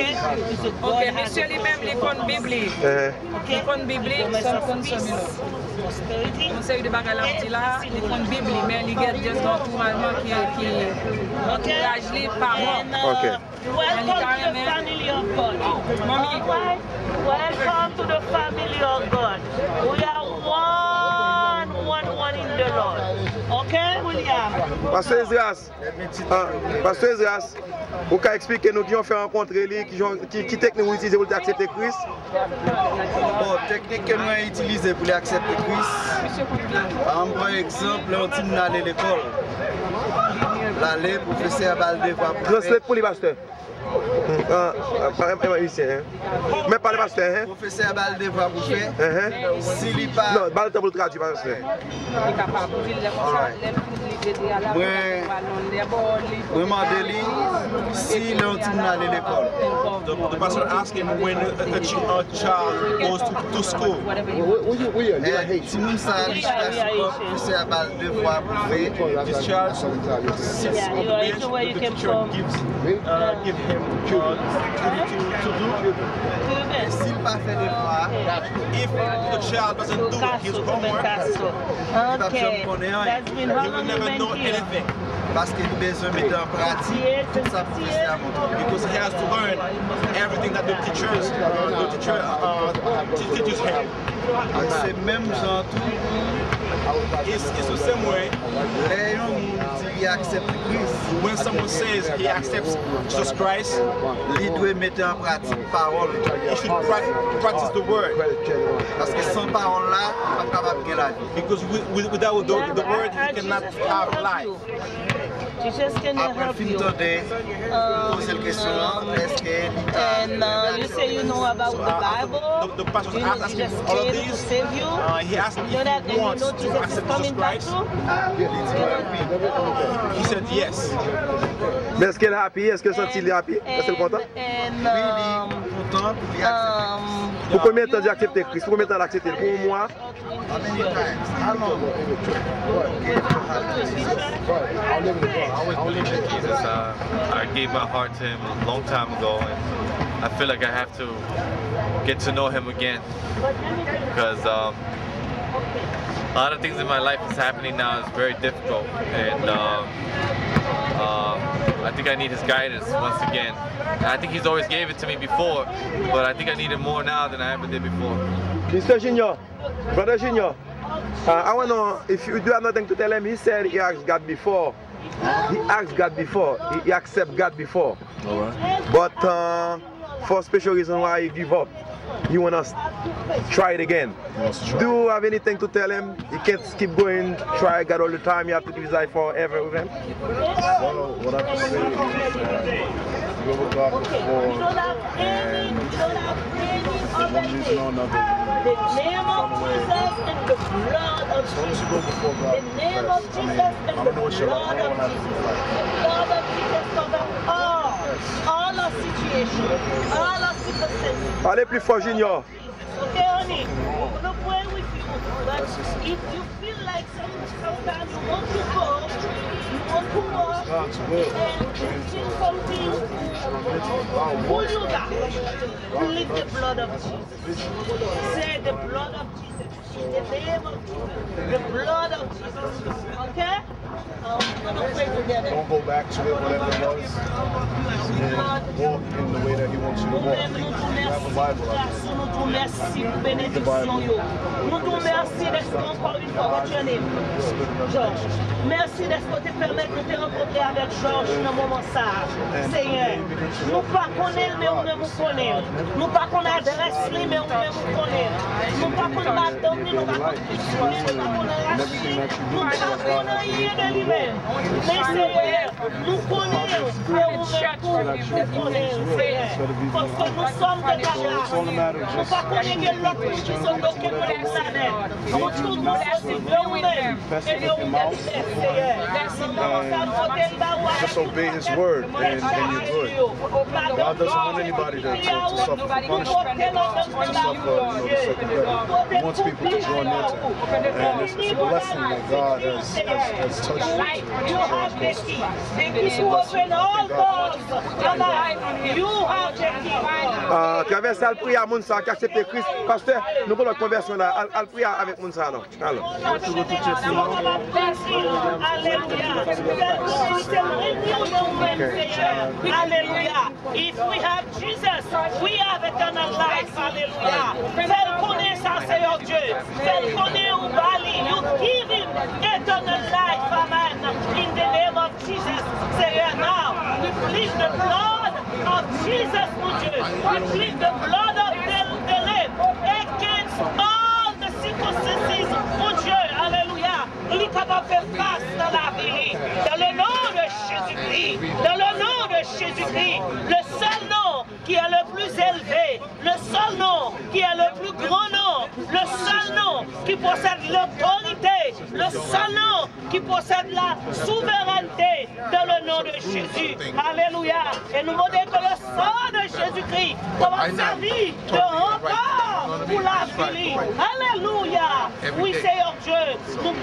Okay. Okay. Monsieur lui-même, l'icône biblique. Euh. L'icône biblique, son fils. On sait que des bagages là, l'icône biblique, mais il y a des encouragements qui encouragent les parents. Ok. Welcome to the family of God. Welcome to the family Pastor Ezras, ah, Pastor Ezras, ou ka eksplike nou ki yon fè renkontre li, ki teknik ou itilize pou li aksepte kris? Bon, teknik ke mwen itilize pou li aksepte kris, an bon eksemple, an ti mwen ale l'ekol. Lale, profese a balde, vwa pou... Groslet pou li, Pastor. Mè ah, pale ah, Pastor, hein? Profese a balde, vwa pou fè, si li pa... Non, balde pou l'tradu, Pastor. Li kapab, li le konsa, le pou... Mwen- Mwen Si an ti nou ale l'ekol The, pastor asked him when a, a, ch- a child goes to, school. Eh, Ti moun sa li chita si kon profese abal devwa pou This child teacher gives, uh, him uh, to do. Amen. Si l pa fe If the child doesn't do his homework, Okay, that's been how long you never know here? anything Paske li bezon mette an pratik Tout sa profese because he has to learn everything that the teachers, uh, the teacher uh, te- teaches him. Ak se menm is, the same way when someone says he accepts Jesus Christ, he should practice the word. Because without the, the word, he cannot have life. Après fin today, posez la. And uh, you say you know about the Bible, the, pastor you know all of these, uh, he to accept Jesus Christ. He said yes. Mais est-ce qu'elle est happy? Est-ce qu'elle senti li happy? Est-ce qu'elle est content? And, Oui, um, li kontan pou li um, Pour combien de temps j'ai accepté Christ? Pour combien de temps j'ai accepté? Pour un mois? How many times? How long? I always believed in Jesus. Uh, I gave my heart to him a long time ago, and I feel like I have to get to know him again because um, a lot of things in my life is happening now. It's very difficult, and um, um, I think I need his guidance once again. And I think he's always gave it to me before, but I think I need it more now than I ever did before. Mr. Junior, Brother Junior, uh, I want to know if you do have nothing to tell him. He said he asked God before. He asked God before. He, he accept God before. All right. But uh, for a special reason why he give up, he want to try it again. Do you have anything to tell him? He can't keep going, try God all the time. You have to give his life forever with him. Well, what I can say is uh, that go with God before you don't have any, you don't have any one reason or another. The name of Jesus and the blood of As long as Jesus. you go before God The name of first, I Jesus mean, and I the don't know what your blood life, I of don't have Jesus. to like. The blood of Jesus Allez plus fort, Junior. Okay, honey. Look where we feel. But if you feel like sometimes you want to go, you want to walk, God's will. and you something pull back, plead the blood of Jesus. Say the blood of Jesus. In the name of Jesus. The blood of Jesus. Okay? Um, we're gonna pray together. Don't go back to it, whatever it was, and walk in the way that He wants you to walk. Nous-mêmes, nous te You have a Bible nous te te remercions d'être encore une fois es. Georges, merci d'être tu permets de te rencontrer avec Georges dans moment ça. Seigneur, nous pas connaître, mais nous même nous connaissons. Nous pas connaître adresse, mais nous même nous connaissons. Nous pas madame, nous pas connaître nous pas connaître Rachid, nous pas connaître rien de lui-même. Mais Seigneur, nous connaissons, mais nous Seigneur. Parce que nous sommes de. Nous pas connaître l'autre qui sont bloqués pour la planète. Nous tout nous laissons de nous-mêmes. Et de nous laisser, Seigneur. Just obey His word, and, and you're good. God doesn't want anybody to, to, to suffer punishment, to suffer, you know, the second death. He wants people to draw near to Him. And it's, it's a blessing that God has, has, has touched you. You have the key. The key to open all doors. And I- You have the key. Travese al priya moun sa ki aksepte Kris. Paste, nou pou lòt konversyon la. Al priya avèk moun sa nou. Alo. Aleluya. If we have Jesus, we have eternal life. Fèl konè sa Seyo Diyo. Fèl konè ou bali. You give him eternal life. Amen. In the name of Jesus. Seyo now. We plead the blood of Jesus, mon Dieu. We plead the blood De faire face dans la vie. Dans le nom de Jésus-Christ. Dans le nom de Jésus-Christ. Le seul nom qui est le plus élevé. Le seul nom qui est le plus grand nom. Le seul nom qui possède l'autorité. Le seul nom qui possède la souveraineté. Dans le nom de Jésus. Alléluia. Et nous demandons que le sang de Jésus-Christ va servir de rempart pour la vie. Alléluia. Oui, Seigneur Dieu, nous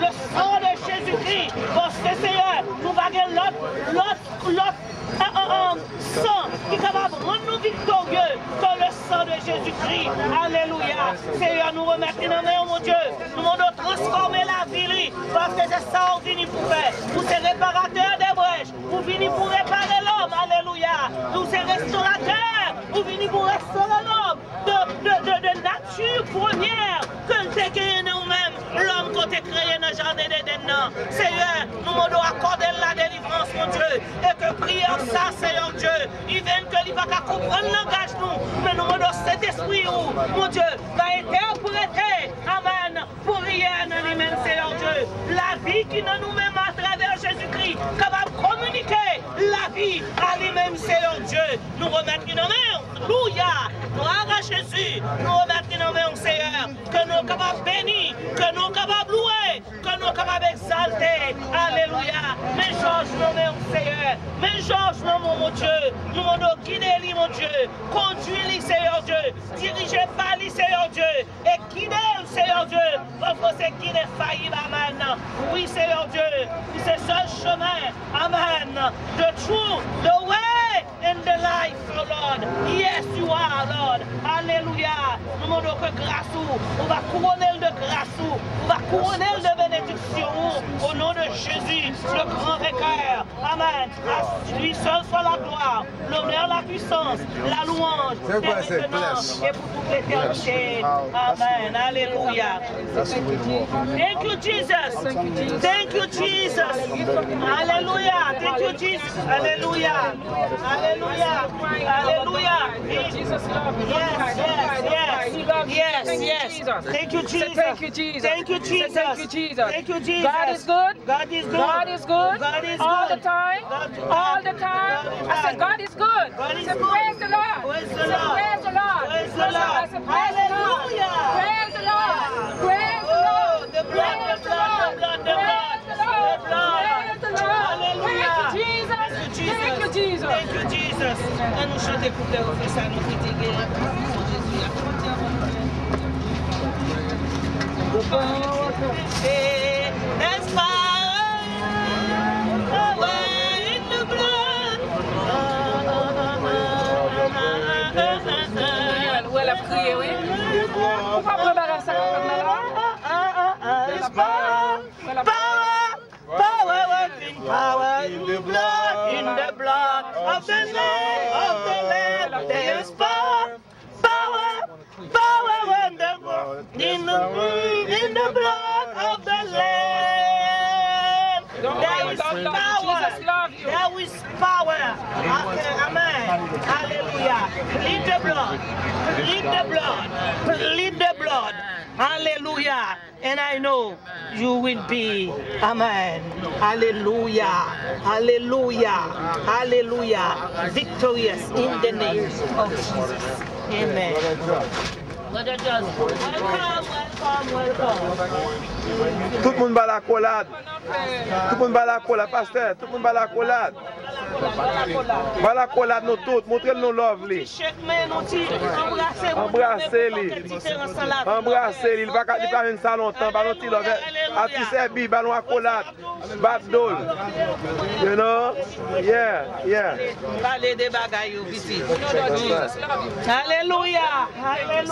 le sang de Jésus-Christ. Parce que Seigneur, nous allons l'autre, l'autre, l'autre sang qui est capable de rendre nous victorieux comme le sang de Jésus-Christ. Alléluia. Seigneur, nous remettons dans mon Dieu. Nous demandons de transformer la vie parce que c'est ça qu'on vient pour faire. Nous sommes réparateurs des brèches. Vous venez pour réparer l'homme. Alléluia. Nous sommes restaurateurs. Vous venez pour restaurer l'homme de, nature première que nous-mêmes. L'homme qu'on a créé dans le jardin d'Éden. Seigneur, nous demandons accorder la délivrance, mon Dieu. Et que prière ça, Seigneur Dieu. Il vient que va pas comprendre le langage, nous. Mais nous demandons cet esprit, où, mon Dieu, va interpréter. Amen. Pour rien dans lui-même, Seigneur Dieu. La vie qui nous nous-mêmes à travers Jésus-Christ, capable de communiquer la vie à lui-même, Seigneur Dieu. Nous remettons nos mains. Alléluia. Gloire à Jésus. Nous remettons nos mains, Seigneur. Que nous sommes capables de bénir, que nous sommes capables de louer, que nous sommes capables d'exalter. Alléluia. Mais Georges, nos mains, Seigneur. Mais Georges, non, mon Dieu. Nous demandons guider mon Dieu. Conduis-les, Seigneur Dieu. Dirigez par Seigneur Dieu. Et guidez Seigneur Dieu. C'est qui n'est faillible, Amen. Oui, Seigneur Dieu. C'est ce chemin. Amen. The truth, the way and the life, oh Lord. Yes, you are, Lord. Alléluia. Nous demandons que grâce, on va couronner de grâce, on va couronner de bénédiction au nom de Jésus, le grand vainqueur. Amen. À lui seul soit la gloire, l'honneur, la puissance, la louange, et maintenant et pour toute l'éternité. Amen. Alléluia. Thank you, Jesus. Thank you, Jesus. Hallelujah. Thank you, Jesus. Jesus loves you. Yes, yes, yes. Loves. Yes, Thank you, yes. Jesus. Thank you, Jesus. Thank you, Jesus. Thank you, Jesus. Thank you, Jesus. Thank you, Jesus. God is good. God is good. God is good. God is all good. the time. God- all the time. I said, God is good. God is Say, good. praise the Lord. Praise the Lord. Praise the Lord. Praise the Lord. I said, praise the Lord. Hallelujah. Praise the Lord. Praise the Oh, Lord. the blood, the Praise the blood, Lord. the blood, the Praise the blood. Lord. The blood. Praise the Lord. Hallelujah. Thank you, Jesus. Thank you, Jesus. Thank you, Jesus. Thank you, Jesus. Quand nous chantons pour le reflet, ça nous critique. Power in the blood, in the blood of the land, of the land. In the in the blood of the Lamb. There is power. There is power. Okay, amen. Hallelujah. Plead the blood. Plead the blood. Plead the blood. Hallelujah. And I know you will be. Amen. Hallelujah. Hallelujah. Hallelujah. Victorious in the name of Jesus. Amen. Let it welcome, welcome, welcome. Tout moun ba la kolad. Tout moun ba la kolad, pasteur. Tout moun ba la kolad. Ba la kolad nou tout. Montrel nou love li. Embrase li. Embrase li. Li pa ven sa lontan. Ba nou ti love. Ati sebi, ba nou akolad. Bat dol. You know? Yeah, yeah. Pale de bagay yo viti Aleluya. Aleluya.